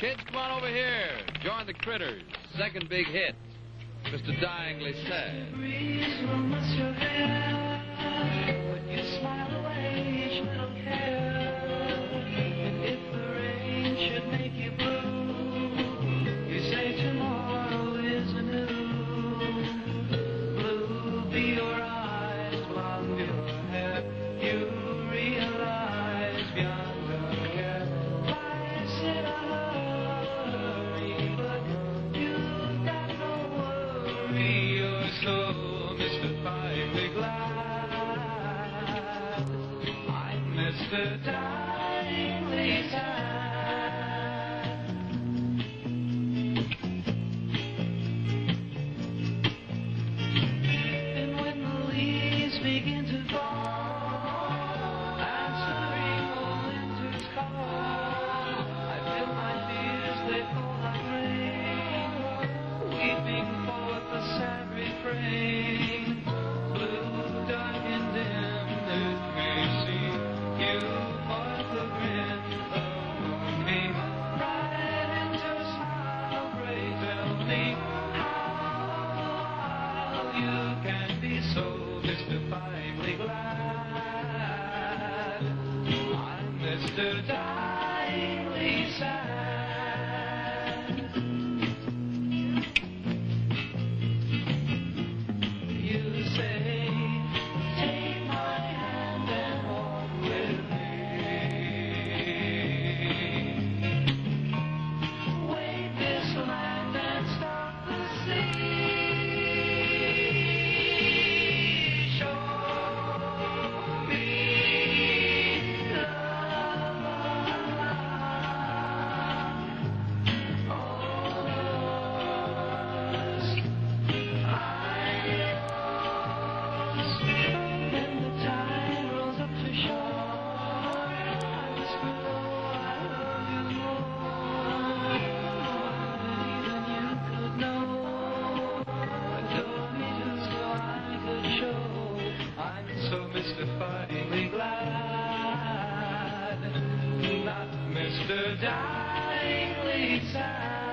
Kids, come on over here. Join the critters. Second big hit. Mr. Dieingly Sad. Dieingly Sad. And when the leaves begin to fall, I feel my fears, they fall like rain, mystifyingly glad. I'm Mr. Dieingly sad. You say, take my hand and walk with me. Wave this land and stop the sea. Dieingly sad.